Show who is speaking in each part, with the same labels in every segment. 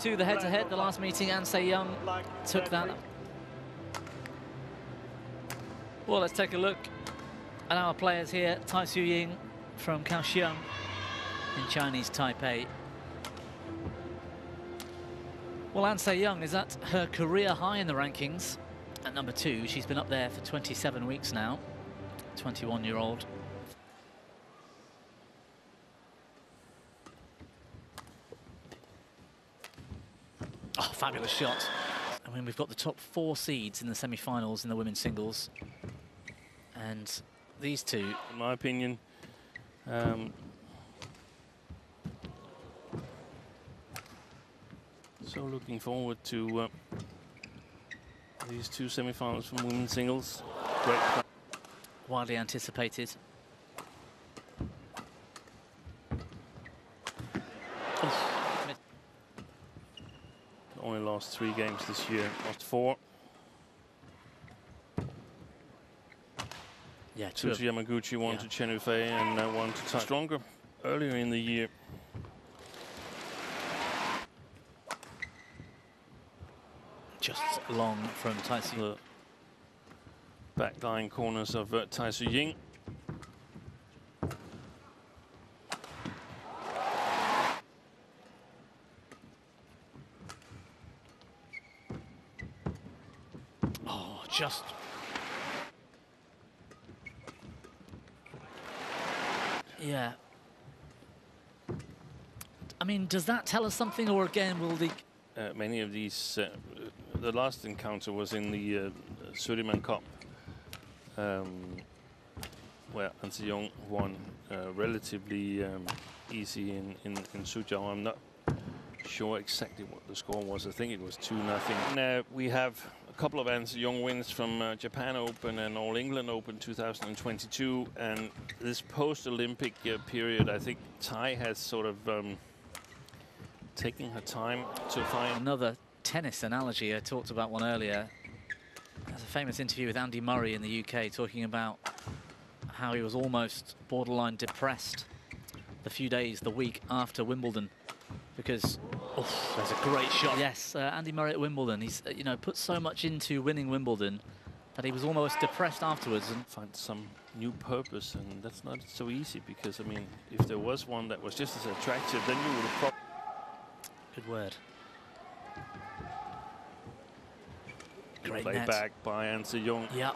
Speaker 1: 5-2 the head-to-head, -head, the last meeting, An Se Young took that. Well, let's take a look at our players here. Tai Tzu Ying from Kaohsiung in Chinese Taipei. Well, An Se Young is at her career high in the rankings at number two. She's been up there for 27 weeks now, 21-year-old. Fabulous shot. I mean, we've got the top four seeds in the semi-finals in the women's singles. And these two...
Speaker 2: In my opinion, um, so looking forward to uh, these two semi-finals from women's singles. Great.
Speaker 1: Widely anticipated.
Speaker 2: Only lost three games this year, lost four.
Speaker 1: Yeah,
Speaker 2: two to Yamaguchi, one yeah. to Chen Yufei, and uh, one to Tai. Stronger earlier in the year.
Speaker 1: Just long from Tai
Speaker 2: The back line corners of uh, Tai Tzu Ying.
Speaker 1: Yeah. I mean, does that tell us something, or again, will the...
Speaker 2: Uh, many of these, uh, the last encounter was in the uh, Sudirman Cup, um, where An Se Young won uh, relatively um, easy in, in, in Suzhou. I'm not sure exactly what the score was. I think it was 2 nothing. Now we have couple of Young wins from uh, Japan Open and All England Open 2022. And this post-Olympic uh, period, I think Tai has sort of um, taken her time to find...
Speaker 1: Another tennis analogy, I talked about one earlier. There's a famous interview with Andy Murray in the UK talking about how he was almost borderline depressed the few days, the week after Wimbledon because oh, that's a great shot. Yes, uh, Andy Murray at Wimbledon. He's you know put so much into winning Wimbledon that he was almost depressed afterwards and
Speaker 2: find some new purpose, and that's not so easy because I mean, if there was one that was just as attractive, then you would have.
Speaker 1: Good word.
Speaker 2: Great play net. back by An Se Young.
Speaker 1: Yep.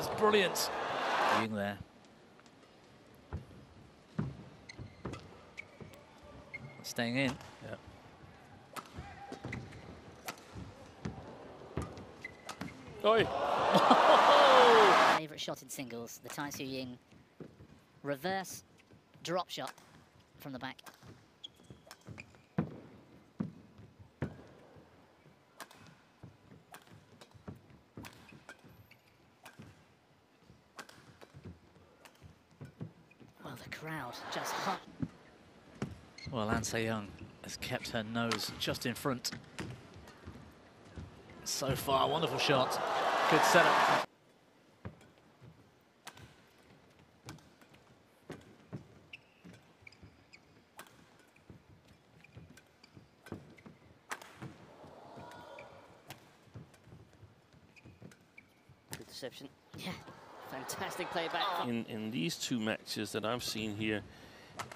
Speaker 2: Close.
Speaker 1: brilliant. Being there. Staying in.
Speaker 2: Yeah. Oi!
Speaker 3: Favourite shot in singles, the Tai Tzu Ying reverse drop shot from the back. Crowd just hot.
Speaker 1: Well, An Se Young has kept her nose just in front. So far, wonderful shot. Good setup.
Speaker 3: Good deception. Yeah. Fantastic playback.
Speaker 2: In, in these two matches that I've seen here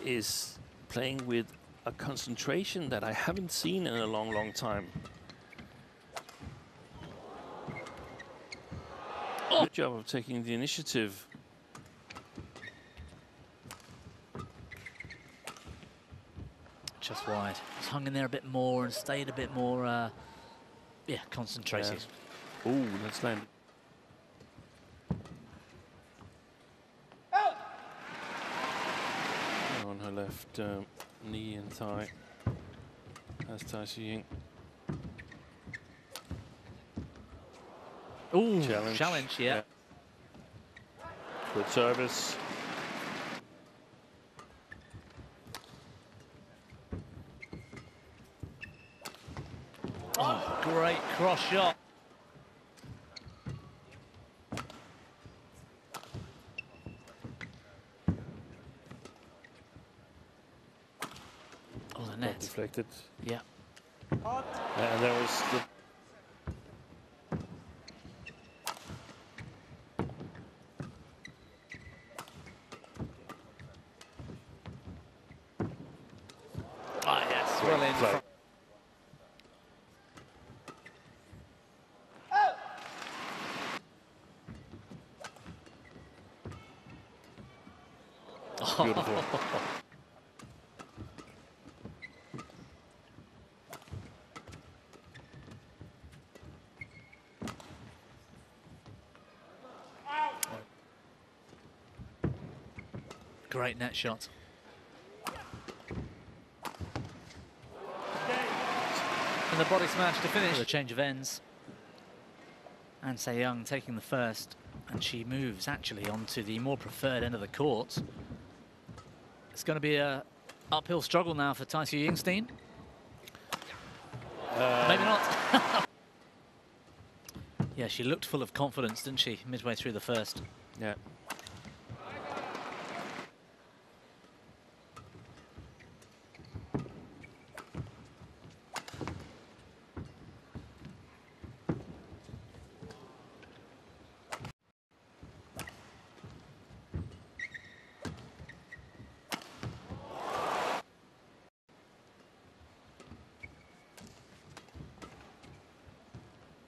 Speaker 2: is playing with a concentration that I haven't seen in a long, long time. Oh. Good job of taking the initiative.
Speaker 1: Just wide. He's hung in there a bit more and stayed a bit more, uh, yeah, concentrated.
Speaker 2: Yeah. Ooh, that's landed. Left um, knee and thigh. That's Tai Tzu Ying.
Speaker 1: Ooh, challenge. Challenge, yeah.
Speaker 2: yeah. Good service.
Speaker 1: Oh, great cross shot. Oh, the
Speaker 2: Got
Speaker 1: net.
Speaker 2: Deflected.
Speaker 1: Yeah.
Speaker 2: And there was the
Speaker 1: Ah, yes.
Speaker 2: great
Speaker 1: Well in.
Speaker 2: play. Beautiful.
Speaker 1: Great net shot. And the body smash to finish. The change of ends. An Se Young taking the first. And she moves actually onto the more preferred end of the court. It's going to be a uphill struggle now for Tai Su Yingstein. Uh, Maybe not. yeah, she looked full of confidence, didn't she, midway through the first.
Speaker 2: Yeah.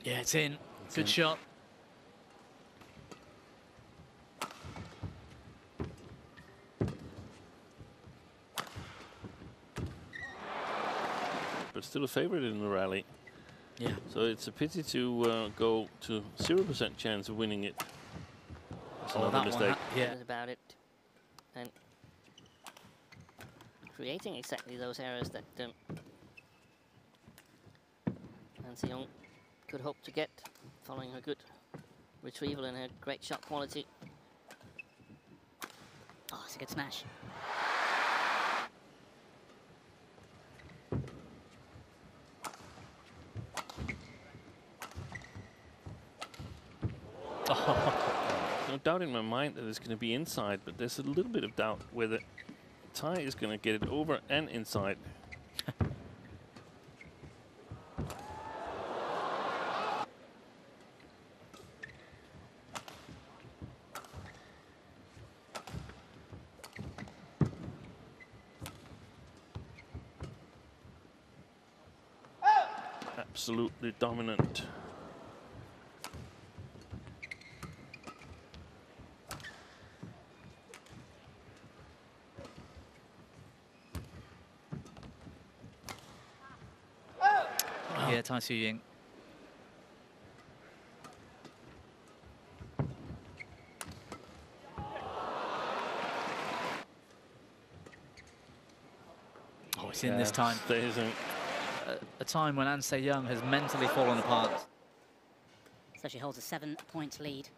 Speaker 1: Yeah, it's in.
Speaker 2: It's
Speaker 1: Good
Speaker 2: in.
Speaker 1: shot.
Speaker 2: But still a favorite in the rally.
Speaker 1: Yeah.
Speaker 2: So it's a pity to uh, go to 0% chance of winning it. That's
Speaker 1: Oh,
Speaker 2: another
Speaker 1: that
Speaker 2: mistake.
Speaker 1: ha- yeah.
Speaker 3: It's about it. And creating exactly those errors that um, An Se Young could hope to get following her good retrieval and her great shot quality. Oh, it's a good smash.
Speaker 2: No doubt in my mind that it's going to be inside, but there's a little bit of doubt whether Tai is going to get it over and inside. Absolutely dominant.
Speaker 1: Yeah, Tai Tzu Ying. Oh, it's in this time.
Speaker 2: Stays in.
Speaker 1: A, a time when An Se Young has mentally fallen apart.
Speaker 3: So she holds a seven point lead.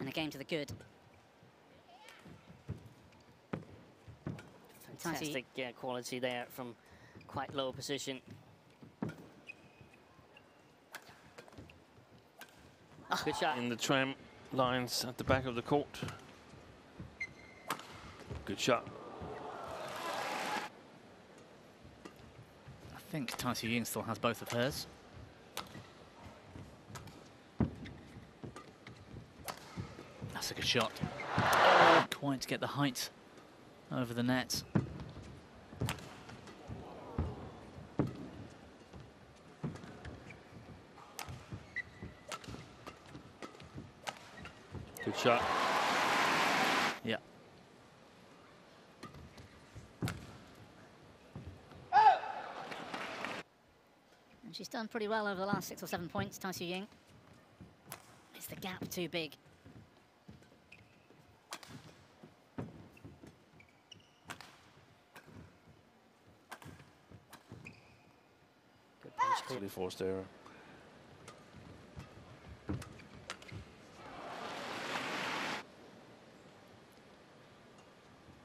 Speaker 3: And a game to the good. Fantastic uh, quality there from quite low position. Ah, good shot.
Speaker 2: in the tram lines at the back of the court. Good shot.
Speaker 1: Think Tai Tzu Ying still has both of hers. That's a good shot. Oh, quite get the height over the net.
Speaker 2: Good shot.
Speaker 1: Yeah.
Speaker 3: And she's done pretty well over the last six or seven points, Tai Tzu Ying. Is the gap too big? Good punch clear.
Speaker 2: Totally forced error.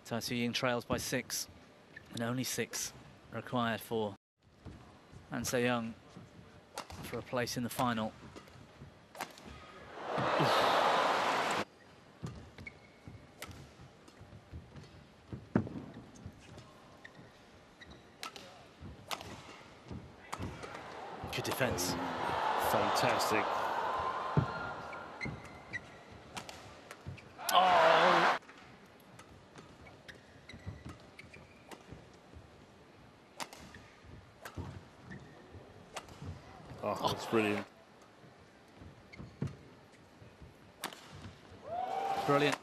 Speaker 1: Tai Tzu Ying trails by six, and only six required for Han Se-young for a place in the final. Good defense.
Speaker 2: Fantastic. Brilliant.
Speaker 1: Brilliant.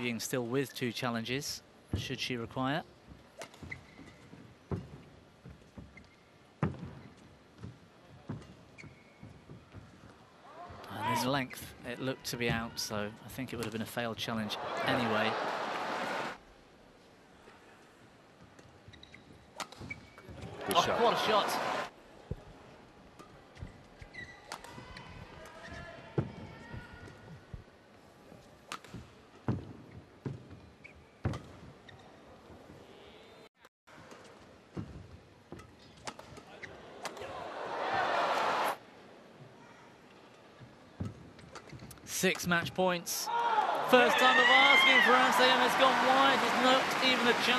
Speaker 1: Ying still with two challenges, should she require. His length, it looked to be out, so I think it would have been a failed challenge anyway.
Speaker 2: Good
Speaker 1: Oh,
Speaker 2: shot.
Speaker 1: what a shot! Six match points. First time of asking for An Se Young has gone wide. It's not even a challenge.